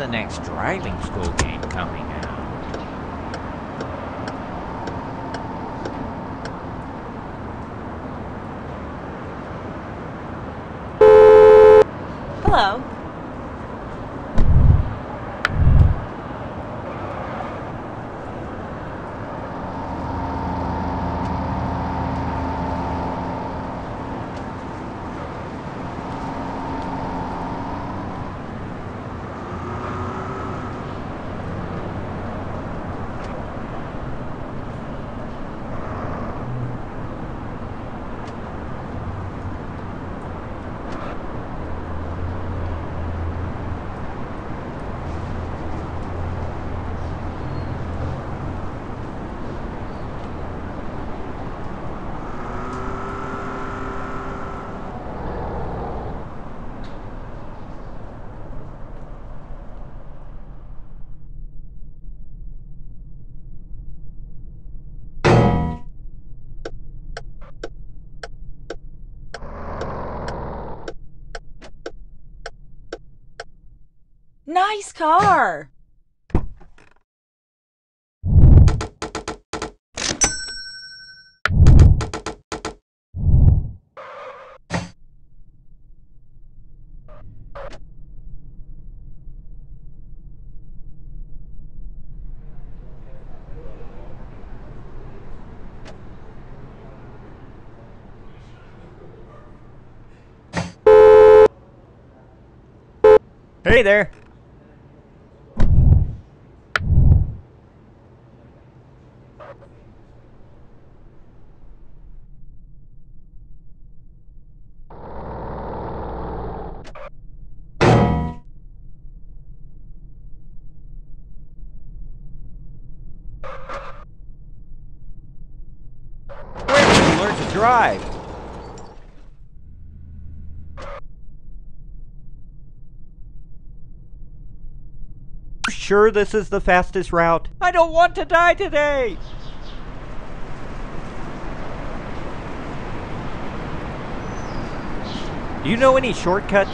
the next driving school game coming out? Hello. Nice car. Hey there! Drive? Sure this is the fastest route? I don't want to die today! Do you know any shortcuts?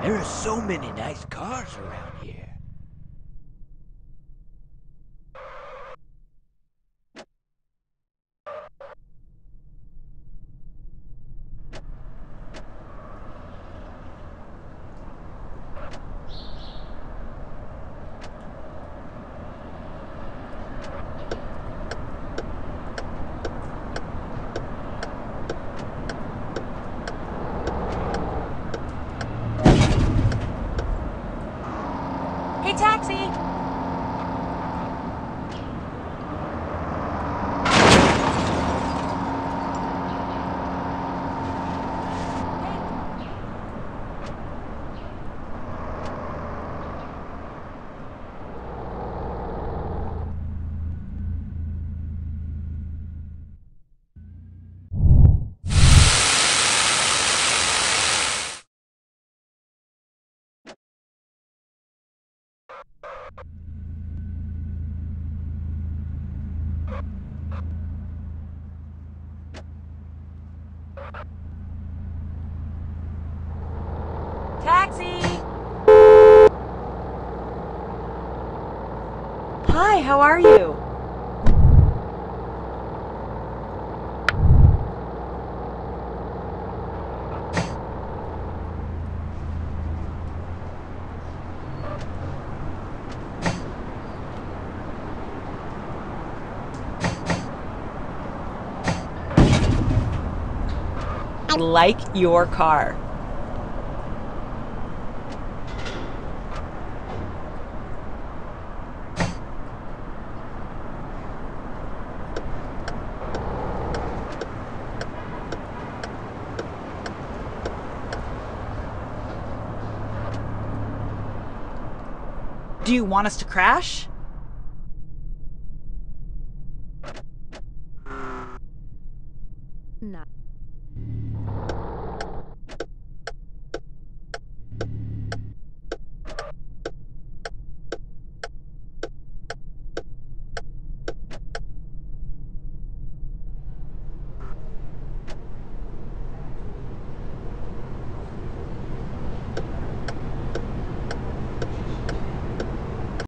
There are so many nice cars around here. Hi, how are you? Like your car. Do you want us to crash?